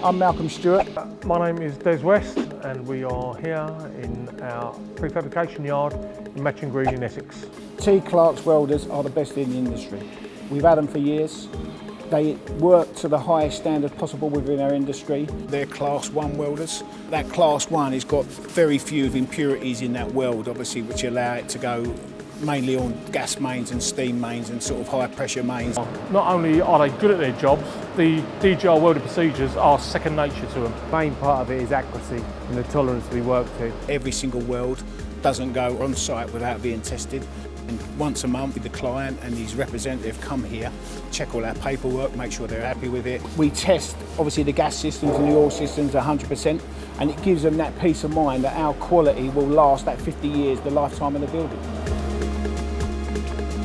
I'm Malcolm Stewart. My name is Des West and we are here in our prefabrication yard in Matching Green in Essex. TClarke's welders are the best in the industry. We've had them for years. They work to the highest standard possible within our industry. They're class one welders. That class one has got very few impurities in that weld, obviously, which allow it to go mainly on gas mains and steam mains and sort of high pressure mains. Not only are they good at their jobs, the DGR welding procedures are second nature to them. main part of it is accuracy and the tolerance we work to. Every single weld doesn't go on site without being tested. And once a month, the client and his representative come here, check all our paperwork, make sure they're happy with it. We test, obviously, the gas systems and the oil systems 100%, and it gives them that peace of mind that our quality will last that 50 years, the lifetime of the building thank you